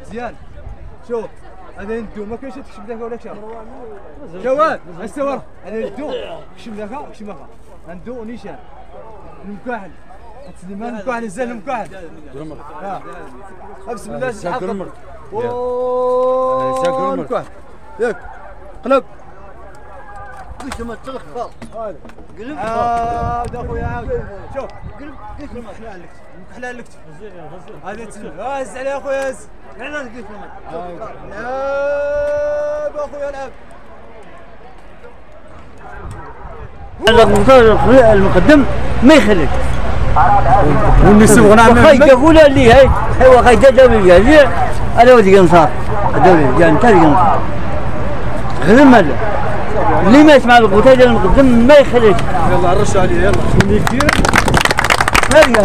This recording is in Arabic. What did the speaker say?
مزيان شوف هذا ندو ما كاينش تكشف لك ولا كشاف جواد السوار هذا ندو كشف لك كشف لك. ندو نيشان. المكاحل. سليمان المكاحل زين المكاحل. بسم الله. الحق. المكاحل. ياك. قلب. قلت ما تلخبط قلب عاود اخويا عاود شوف قلب قلت ما حلال لك تسمع هز عليه اخويا هز أنا قلت ما لعب اخويا لعب المقدم ما يخليك والنسب غنى خاي يقول لي هاي هو خاي دولي هذه أنا ودي قنصار دولي جان تاري قنصار خدم هذا اللي ما يسمع القتال المقدم ما يخليك يلا رش عليه يلا. هذه